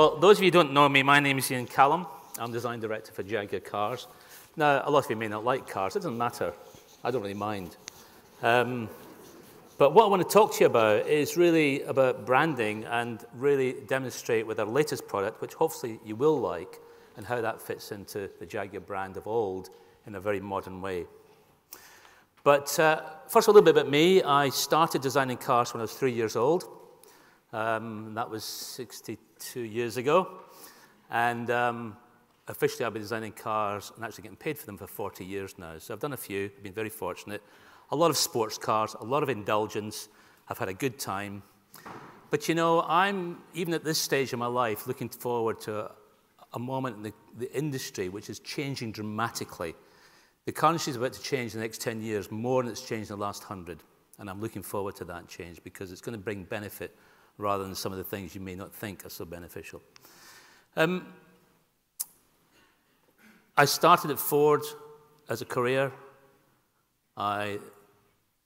Well, those of you who don't know me, my name is Ian Callum. I'm design director for Jaguar Cars. Now, a lot of you may not like cars. It doesn't matter. I don't really mind. Um, but what I want to talk to you about is really about branding and really demonstrate with our latest product, which hopefully you will like, and how that fits into the Jaguar brand of old in a very modern way. But uh, first, a little bit about me. I started designing cars when I was three years old. Um, that was 62 years ago. And um, officially, I've been designing cars and actually getting paid for them for 40 years now. So I've done a few, I've been very fortunate. A lot of sports cars, a lot of indulgence. I've had a good time. But you know, I'm, even at this stage of my life, looking forward to a, a moment in the, the industry which is changing dramatically. The industry is about to change in the next 10 years more than it's changed in the last 100. And I'm looking forward to that change because it's going to bring benefit rather than some of the things you may not think are so beneficial. Um, I started at Ford as a career. I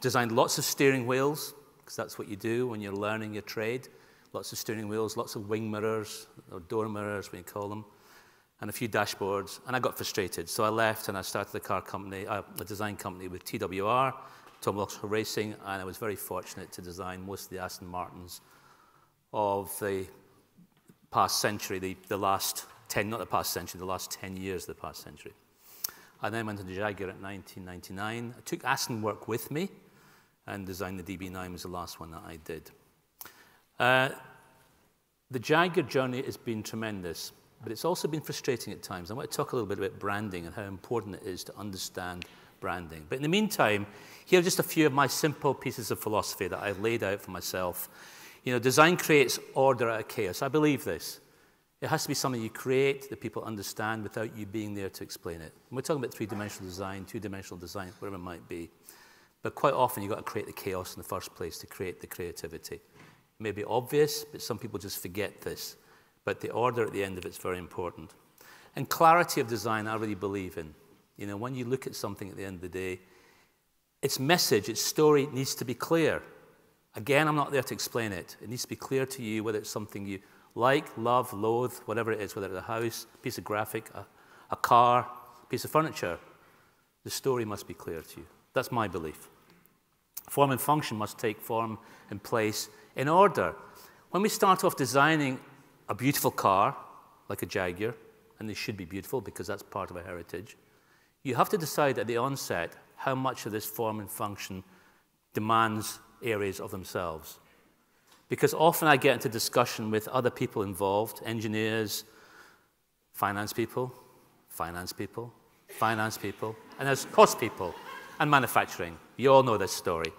designed lots of steering wheels, because that's what you do when you're learning your trade. Lots of steering wheels, lots of wing mirrors, or door mirrors, we call them and a few dashboards, and I got frustrated. So I left and I started a car company, a design company with TWR, Tom Walkinshaw Racing, and I was very fortunate to design most of the Aston Martins of the past century, the, the last 10, not the past century, the last 10 years of the past century. I then went into Jaguar at 1999. I took Aston work with me and designed the DB9 was the last one that I did. Uh, the Jaguar journey has been tremendous. But it's also been frustrating at times. I want to talk a little bit about branding and how important it is to understand branding. But in the meantime, here are just a few of my simple pieces of philosophy that I've laid out for myself. You know, design creates order out of chaos. I believe this. It has to be something you create that people understand without you being there to explain it. And we're talking about three-dimensional design, two-dimensional design, whatever it might be. But quite often you've got to create the chaos in the first place to create the creativity. It may be obvious, but some people just forget this but the order at the end of it is very important. And clarity of design, I really believe in. You know, when you look at something at the end of the day, its message, its story needs to be clear. Again, I'm not there to explain it. It needs to be clear to you whether it's something you like, love, loathe, whatever it is, whether it's a house, a piece of graphic, a, a car, piece of furniture. The story must be clear to you. That's my belief. Form and function must take form and place in order. When we start off designing a beautiful car, like a Jaguar, and they should be beautiful because that's part of our heritage, you have to decide at the onset how much of this form and function demands areas of themselves. Because often I get into discussion with other people involved, engineers, finance people, finance people, finance people, and there's cost people, and manufacturing. You all know this story.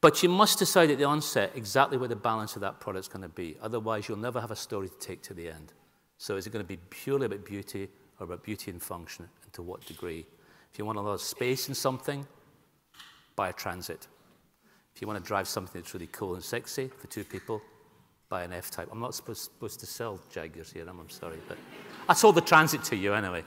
But you must decide at the onset exactly where the balance of that product is going to be. Otherwise, you'll never have a story to take to the end. So is it going to be purely about beauty or about beauty and function, and to what degree? If you want a lot of space in something, buy a transit. If you want to drive something that's really cool and sexy for two people, buy an F-Type. I'm not supposed, supposed to sell Jaguars here, I'm, I'm sorry, but I sold the transit to you anyway.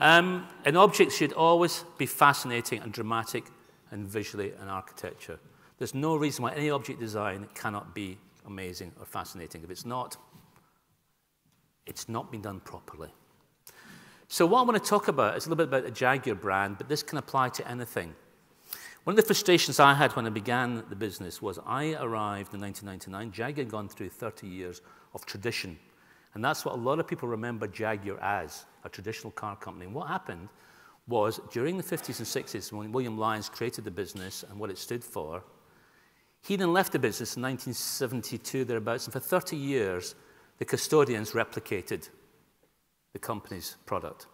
Um, an object should always be fascinating and dramatic and visually and architecture. There's no reason why any object design cannot be amazing or fascinating. If it's not, it's not been done properly. So what I want to talk about is a little bit about the Jaguar brand, but this can apply to anything. One of the frustrations I had when I began the business was I arrived in 1999. Jaguar had gone through 30 years of tradition. And that's what a lot of people remember Jaguar as, a traditional car company. And what happened was during the 50s and 60s, when William Lyons created the business and what it stood for, he then left the business in 1972, thereabouts, and for 30 years, the custodians replicated the company's product.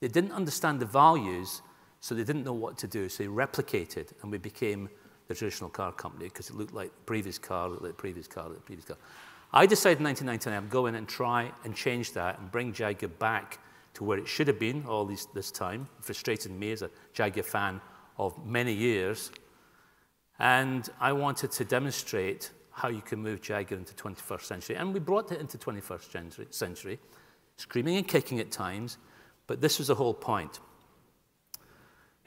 They didn't understand the values, so they didn't know what to do, so they replicated, and we became the traditional car company because it looked like the previous car, looked like the previous car, looked like the previous car. I decided in 1999 I'd go in and try and change that and bring Jaguar back to where it should have been all this, this time. It frustrated me as a Jaguar fan of many years. And I wanted to demonstrate how you can move Jaguar into 21st century. And we brought it into 21st century, screaming and kicking at times, but this was the whole point.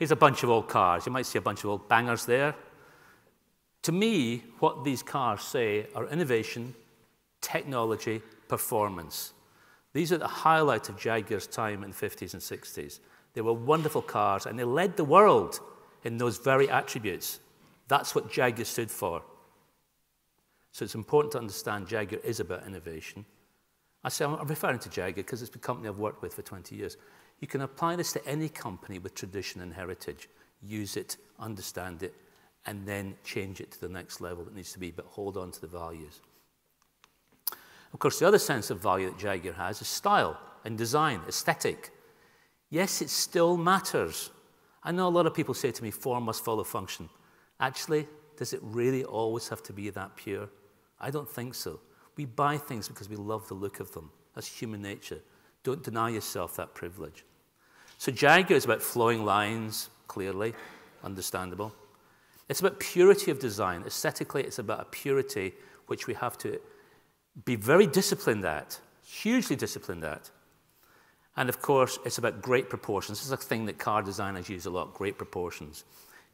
Here's a bunch of old cars. You might see a bunch of old bangers there. To me, what these cars say are innovation, technology, performance. These are the highlight of Jaguar's time in the 50s and 60s. They were wonderful cars, and they led the world in those very attributes. That's what Jaguar stood for. So it's important to understand Jaguar is about innovation. I say I'm referring to Jaguar because it's the company I've worked with for 20 years. You can apply this to any company with tradition and heritage. Use it, understand it, and then change it to the next level that needs to be, but hold on to the values. Of course, the other sense of value that Jaguar has is style and design, aesthetic. Yes, it still matters. I know a lot of people say to me, form must follow function. Actually, does it really always have to be that pure? I don't think so. We buy things because we love the look of them. That's human nature. Don't deny yourself that privilege. So Jaguar is about flowing lines, clearly, understandable. It's about purity of design. Aesthetically, it's about a purity which we have to be very disciplined at, hugely disciplined at. And of course, it's about great proportions. This is a thing that car designers use a lot great proportions.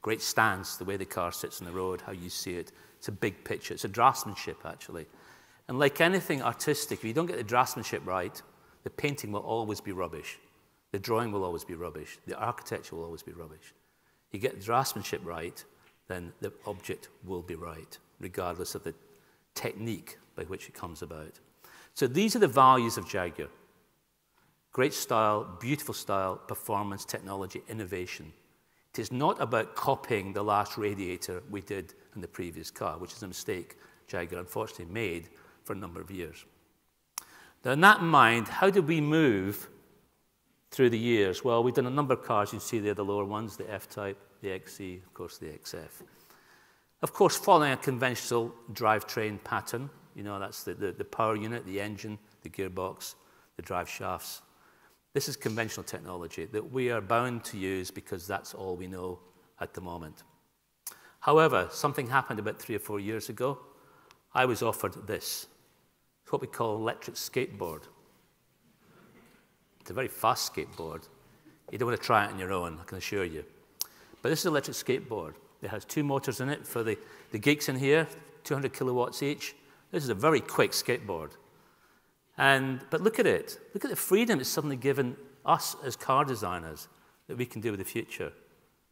Great stance, the way the car sits on the road, how you see it. It's a big picture. It's a draftsmanship, actually. And like anything artistic, if you don't get the draftsmanship right, the painting will always be rubbish. The drawing will always be rubbish. The architecture will always be rubbish. You get the draftsmanship right, then the object will be right, regardless of the technique by which it comes about. So these are the values of Jaguar. Great style, beautiful style, performance, technology, innovation. It is not about copying the last radiator we did in the previous car, which is a mistake Jaguar unfortunately made for a number of years. Now, in that mind, how did we move through the years? Well, we've done a number of cars. You see there the lower ones, the F-Type, the XE, of course, the XF. Of course, following a conventional drivetrain pattern, you know, that's the, the, the power unit, the engine, the gearbox, the drive shafts. This is conventional technology that we are bound to use because that's all we know at the moment. However, something happened about three or four years ago. I was offered this. It's what we call electric skateboard. It's a very fast skateboard. You don't want to try it on your own, I can assure you. But this is an electric skateboard. It has two motors in it for the, the geeks in here, 200 kilowatts each. This is a very quick skateboard. And, but look at it. Look at the freedom it's suddenly given us as car designers that we can do with the future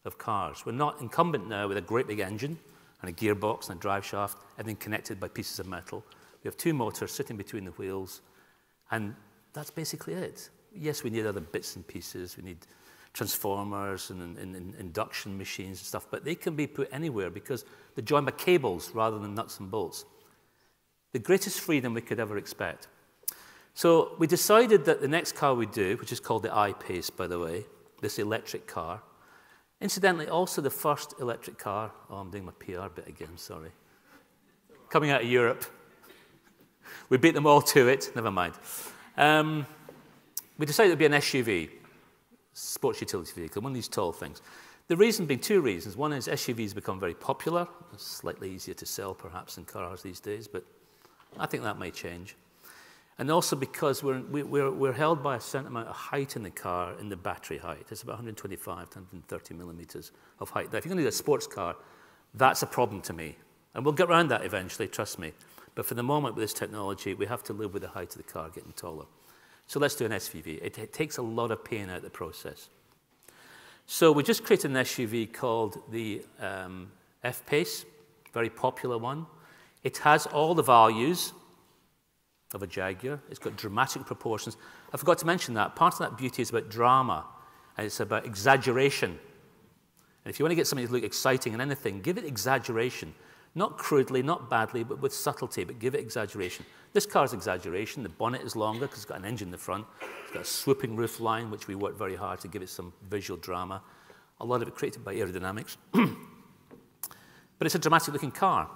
of cars. We're not incumbent now with a great big engine and a gearbox and a drive shaft, and everything connected by pieces of metal. We have two motors sitting between the wheels, and that's basically it. Yes, we need other bits and pieces. We need transformers and, and, and, induction machines and stuff, but they can be put anywhere because they're joined by cables rather than nuts and bolts the greatest freedom we could ever expect. So we decided that the next car we do, which is called the I-Pace, by the way, this electric car, incidentally, also the first electric car, oh, I'm doing my PR bit again, sorry, coming out of Europe. We beat them all to it, never mind. Um, we decided it would be an SUV, sports utility vehicle, one of these tall things. The reason being two reasons. One is SUVs become very popular, it's slightly easier to sell perhaps than cars these days, but I think that may change. And also because we're, we're, we're held by a certain amount of height in the car in the battery height. It's about 125 to 130 millimeters of height. Now, if you're going to do a sports car, that's a problem to me. And we'll get around that eventually, trust me. But for the moment with this technology, we have to live with the height of the car getting taller. So let's do an SUV. It, it takes a lot of pain out of the process. So we just created an SUV called the um, F-Pace, very popular one. It has all the values of a Jaguar. It's got dramatic proportions. I forgot to mention that. Part of that beauty is about drama, and it's about exaggeration. And if you want to get something to look exciting in anything, give it exaggeration. Not crudely, not badly, but with subtlety, but give it exaggeration. This car's exaggeration. The bonnet is longer because it's got an engine in the front. It's got a swooping roof line, which we worked very hard to give it some visual drama. A lot of it created by aerodynamics. but it's a dramatic looking car.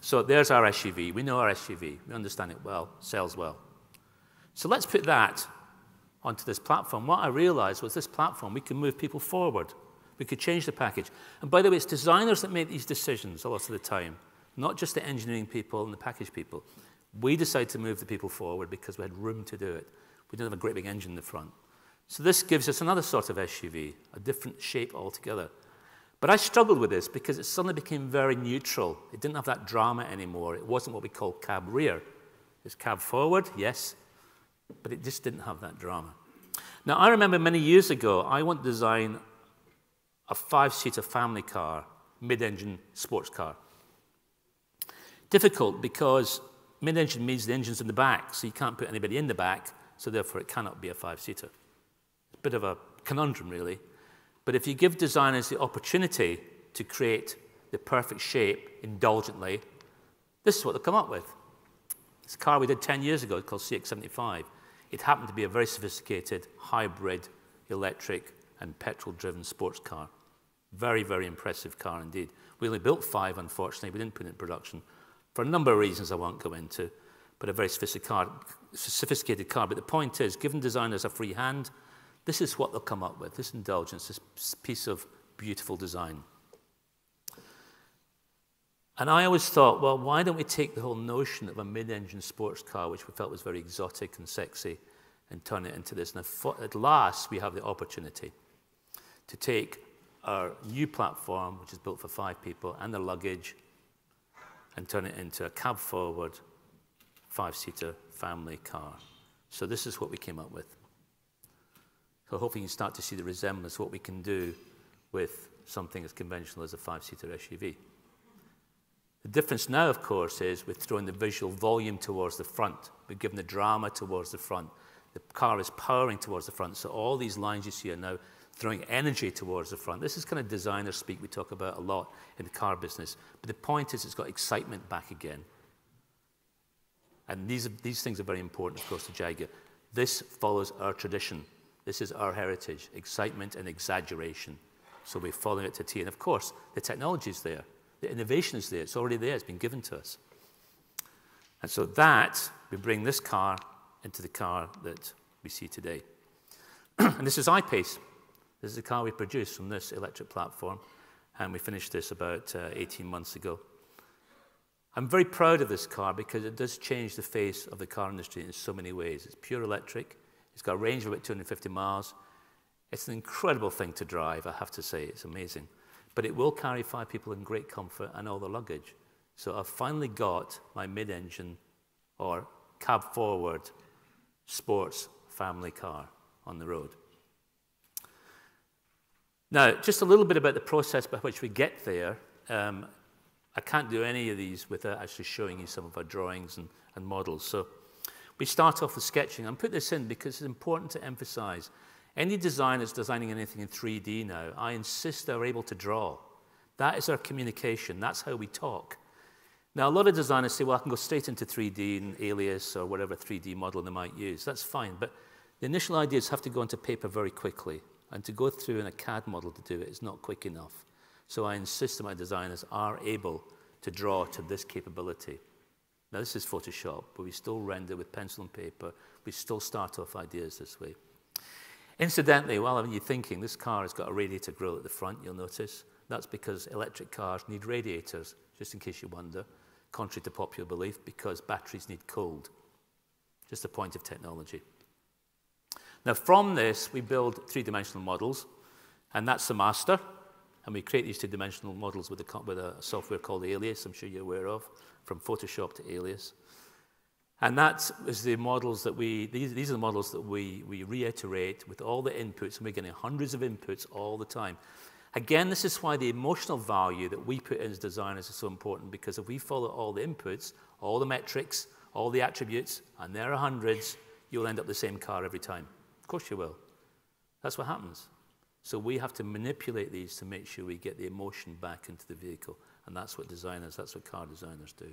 So there's our SUV. We know our SUV. We understand it well, sells well. So let's put that onto this platform. What I realized was this platform, we can move people forward. We could change the package. And by the way, it's designers that make these decisions a lot of the time, not just the engineering people and the package people. We decided to move the people forward because we had room to do it. We didn't have a great big engine in the front. So this gives us another sort of SUV, a different shape altogether. But I struggled with this because it suddenly became very neutral. It didn't have that drama anymore. It wasn't what we call cab rear. It's cab forward, yes, but it just didn't have that drama. Now, I remember many years ago, I wanted to design a five seater family car, mid engine sports car. Difficult because mid engine means the engine's in the back, so you can't put anybody in the back, so therefore it cannot be a five seater. It's a bit of a conundrum, really. But if you give designers the opportunity to create the perfect shape indulgently, this is what they'll come up with. This car we did 10 years ago it's called CX75. It happened to be a very sophisticated hybrid electric and petrol driven sports car. Very, very impressive car indeed. We only built five, unfortunately. We didn't put it in production for a number of reasons I won't go into, but a very sophisticated car. But the point is, given designers a free hand, this is what they'll come up with this indulgence, this piece of beautiful design. And I always thought, well, why don't we take the whole notion of a mid engine sports car, which we felt was very exotic and sexy, and turn it into this? And at last, we have the opportunity to take our new platform, which is built for five people, and the luggage, and turn it into a cab forward, five seater family car. So, this is what we came up with. So, hopefully, you can start to see the resemblance, what we can do with something as conventional as a five seater SUV. The difference now, of course, is we're throwing the visual volume towards the front. We've given the drama towards the front. The car is powering towards the front. So all these lines you see are now throwing energy towards the front. This is kind of designer speak we talk about a lot in the car business. But the point is it's got excitement back again. And these, these things are very important, of course, to Jaguar. This follows our tradition. This is our heritage, excitement and exaggeration. So we're following it to T. And of course, the technology is there. The innovation is there. It's already there. It's been given to us. And so that, we bring this car into the car that we see today. and this is I-Pace. This is the car we produced from this electric platform. And we finished this about uh, 18 months ago. I'm very proud of this car because it does change the face of the car industry in so many ways. It's pure electric. It's got a range of about 250 miles. It's an incredible thing to drive, I have to say. It's amazing. But it will carry five people in great comfort and all the luggage. So I've finally got my mid engine or cab forward sports family car on the road. Now, just a little bit about the process by which we get there. Um, I can't do any of these without actually showing you some of our drawings and, and models. So we start off with sketching. And put this in because it's important to emphasize any designer designing anything in 3D now, I insist they're able to draw. That is our communication. That's how we talk. Now, a lot of designers say, well, I can go straight into 3D and Alias or whatever 3D model they might use. That's fine. But the initial ideas have to go into paper very quickly. And to go through in a CAD model to do it is not quick enough. So I insist that my designers are able to draw to this capability. Now, this is Photoshop, but we still render with pencil and paper. We still start off ideas this way. Incidentally, while you're thinking, this car has got a radiator grille at the front, you'll notice. That's because electric cars need radiators, just in case you wonder, contrary to popular belief, because batteries need cold. Just a point of technology. Now, from this, we build three dimensional models, and that's the master. And we create these two dimensional models with a, with a software called Alias, I'm sure you're aware of, from Photoshop to Alias. And that is the models that we, these, these are the models that we, we reiterate with all the inputs, and we're getting hundreds of inputs all the time. Again, this is why the emotional value that we put in as designers is so important, because if we follow all the inputs, all the metrics, all the attributes, and there are hundreds, you'll end up the same car every time. Course you will. That's what happens. So we have to manipulate these to make sure we get the emotion back into the vehicle. And that's what designers, that's what car designers do.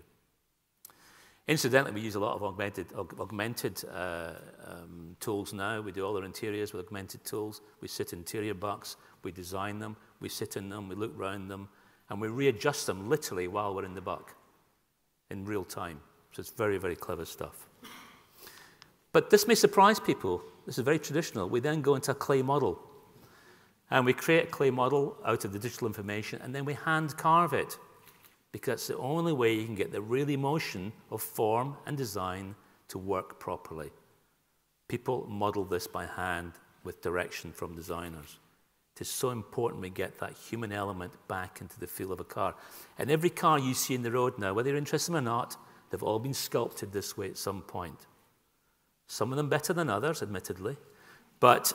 Incidentally, we use a lot of augmented, augmented uh, um, tools now. We do all our interiors with augmented tools. We sit in interior bucks, we design them, we sit in them, we look around them, and we readjust them literally while we're in the buck in real time. So it's very, very clever stuff. But this may surprise people. This is very traditional. We then go into a clay model. And we create a clay model out of the digital information, and then we hand carve it because it's the only way you can get the real emotion of form and design to work properly. People model this by hand with direction from designers. It is so important we get that human element back into the feel of a car. And every car you see in the road now, whether you're interested or not, They've all been sculpted this way at some point. Some of them better than others, admittedly, but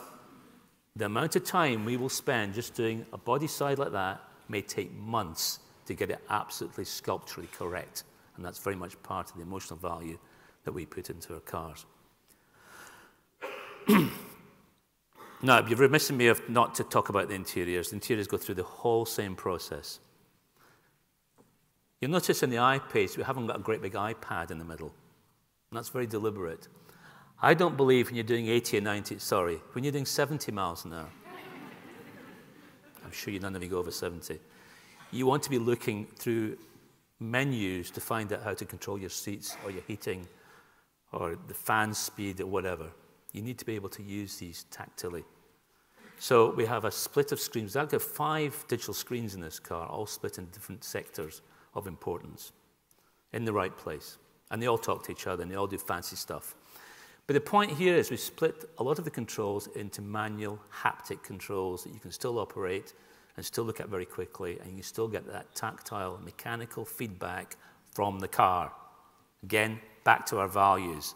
the amount of time we will spend just doing a body side like that may take months to get it absolutely sculpturally correct. And that's very much part of the emotional value that we put into our cars. now, you've remiss me of not to talk about the interiors. The interiors go through the whole same process. You'll notice in the I-Pace, we haven't got a great big iPad in the middle. And that's very deliberate. I don't believe when you're doing 80 or 90, sorry, when you're doing 70 miles an hour, I'm sure you none of you go over 70, you want to be looking through menus to find out how to control your seats or your heating or the fan speed or whatever. You need to be able to use these tactilely. So we have a split of screens. I've got five digital screens in this car, all split in different sectors of importance in the right place. And they all talk to each other and they all do fancy stuff. But the point here is we've split a lot of the controls into manual haptic controls that you can still operate and still look at very quickly, and you still get that tactile mechanical feedback from the car. Again, back to our values,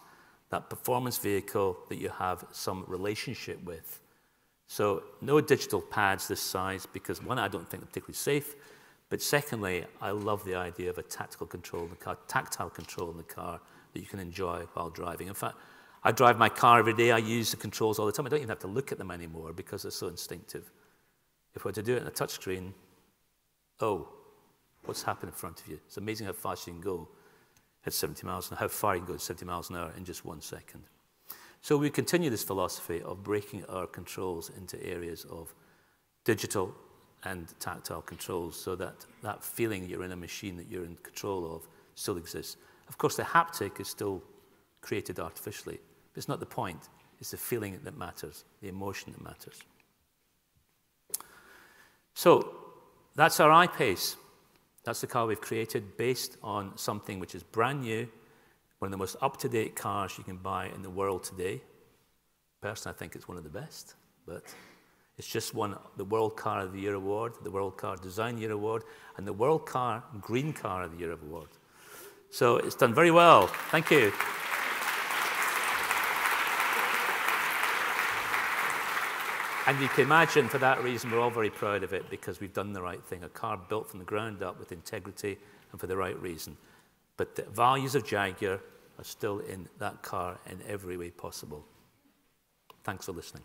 that performance vehicle that you have some relationship with. So no digital pads this size because one, I don't think they're particularly safe, but secondly, I love the idea of a tactical control in the car, tactile control in the car that you can enjoy while driving. In fact, I drive my car every day. I use the controls all the time. I don't even have to look at them anymore because they're so instinctive. If we were to do it on a touchscreen, oh, what's happened in front of you? It's amazing how fast you can go at 70 miles an hour, how far you can go at 70 miles an hour in just one second. So we continue this philosophy of breaking our controls into areas of digital and tactile controls so that that feeling you're in a machine that you're in control of still exists. Of course, the haptic is still created artificially. It's not the point. It's the feeling that matters, the emotion that matters. So that's our I-Pace. That's the car we've created based on something which is brand new, one of the most up-to-date cars you can buy in the world today. Personally, I think it's one of the best, but it's just won the World Car of the Year award, the World Car Design Year award, and the World Car Green Car of the Year award. So it's done very well. Thank you. And you can imagine for that reason, we're all very proud of it because we've done the right thing. A car built from the ground up with integrity and for the right reason. But the values of Jaguar are still in that car in every way possible. Thanks for listening.